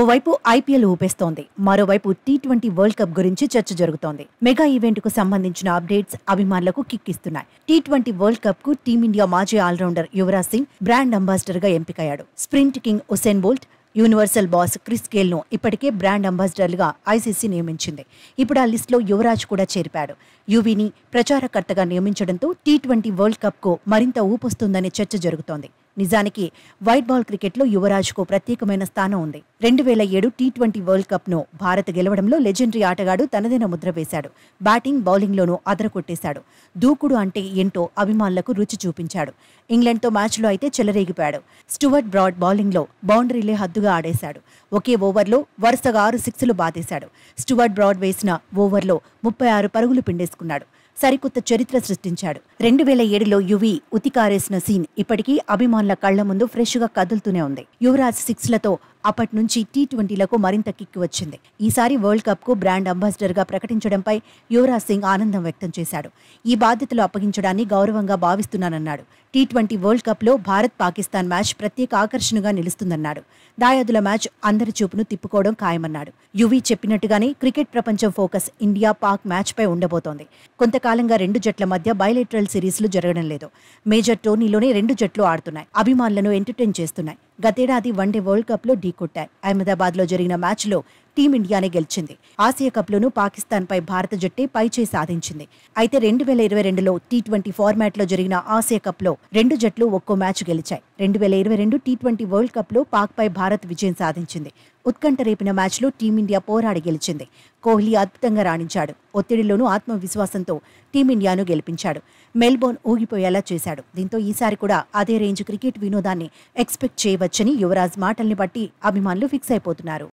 ఓవైపు ఐపీఎల్ ఊపేస్తోంది. మరోవైపు tea twenty world cup గురించి చర్చ జరుగుతోంది. మెగా ఈవెంట్కు సంబంధించిన అప్డేట్స్ అభిమానులకు కిక్కిస్తున్నాయి. టీ ట్వంటీ వరల్డ్ కప్కు టీమిండియా మాజీ ఆల్రౌండర్ యువరాజ్ సింగ్ బ్రాండ్ అంబాసిడర్గా ఎంపికయ్యాడు. Sprint king Usain Bolt universal boss Chris గేల్ను ఇప్పటికే బ్రాండ్ అంబాసిడర్లుగా ఐసీసీ నియమించింది. ఇప్పుడు ఆ లిస్టులో యువరాజ్ కూడా చేరిపాడు యువీని ప్రచారకర్తగా నియమించడంతో టీ ట్వంటీ వరల్డ్ కప్కు మరింత ఊపొస్తుందనే చర్చ జరుగుతోంది. నిజానికి వైట్ బాల్ క్రికెట్లో యువరాజ్కు ప్రత్యేకమైన స్థానం ఉంది. రెండు వేల ఏడు టీ ట్వంటీ వరల్డ్ కప్ను భారత్ గెలవడంలో లెజెండరీ ఆటగాడు తనదైన ముద్ర వేశాడు. బ్యాటింగ్ బౌలింగ్లోనూ అదరకొట్టేశాడు దూకుడు అంటే ఏంటో అభిమానులకు రుచి చూపించాడు. ఇంగ్లాండ్తో మ్యాచ్లో అయితే చెలరేగిపోయాడు. స్టువర్ట్ బ్రాడ్ బౌలింగ్లో బౌండరీలే హద్దుగా ఆడేశాడు. ఒకే ఓవర్లో వరుసగా ఆరు సిక్స్లు బాధేశాడు స్టువర్ట్ బ్రాడ్ వేసిన ఓవర్లో ముప్పై ఆరు పరుగులు పిండేసుకున్నాడు. సరికొత్త చరిత్ర సృష్టించాడు. రెండు వేల ఏడులో యువి ఉతికారేసిన సీన్ ఇప్పటికీ అభిమానుల కళ్ళ ముందు ఫ్రెష్గా కదులుతూనే ఉంది. యువరాజ్ సిక్స్లతో అప్పటి నుంచి టీ ట్వంటీలకు మరింత కిక్కి వచ్చింది. ఈసారి వరల్డ్ కప్కు బ్రాండ్ అంబాసిడర్గా ప్రకటించడంపై యువరాజ్ సింగ్ ఆనందం వ్యక్తం చేశాడు. ఈ బాధ్యతలు అప్పగించడాన్ని గౌరవంగా భావిస్తున్నానన్నాడు. టీ ట్వంటీ వరల్డ్ కప్లో భారత్ పాకిస్తాన్ మ్యాచ్ ప్రత్యేక ఆకర్షణగా నిలుస్తుందన్నాడు. దాయాదుల మ్యాచ్ అందరి చూపును తిప్పుకోవడం ఖాయమన్నాడు. యువీ చెప్పినట్టుగానే క్రికెట్ ప్రపంచం ఫోకస్ ఇండియా పాక్ మ్యాచ్పై ఉండబోతోంది. కొంతకాలంగా రెండు జట్ల మధ్య బయలేటరల్ సిరీస్లు జరగడం లేదు. మేజర్ టోర్నీలోనే రెండు జట్లు ఆడుతున్నాయి. అభిమానులను ఎంటర్టైన్ చేస్తున్నాయి. గతేడాది వన్డే వరల్డ్ కప్లో ఢీకొట్టాయి. అహ్మదాబాద్లో జరిగిన మ్యాచ్లో టీమిండియానే గెలిచింది. ఆసియా కప్లోనూ పాకిస్తాన్పై భారత జట్టే పైచేయి సాధించింది. అయితే రెండు వేల ఇరవై రెండులో టీ ట్వంటీ ఫార్మాట్లో జరిగిన ఆసియా కప్లో రెండు జట్లు ఒక్కో మ్యాచ్ గెలిచాయి. రెండు వేల ఇరవై రెండు టీ ట్వంటీ వరల్డ్ కప్లో పాక్పై భారత్ విజయం సాధించింది. ఉత్కంఠ రేపిన మ్యాచ్లో టీమిండియా పోరాడి గెలిచింది. కోహ్లీ అద్భుతంగా రాణించాడు. ఒత్తిడిలోనూ ఆత్మవిశ్వాసంతో టీమిండియాను గెలిపించాడు. మెల్బోర్న్ ఊగిపోయేలా చేశాడు. దీంతో ఈసారి కూడా అదే రేంజ్ క్రికెట్ వినోదాన్ని ఎక్స్పెక్ట్ చేయవచ్చని యువరాజ్ మాటల్ని బట్టి అభిమానులు ఫిక్స్ అయిపోతున్నారు.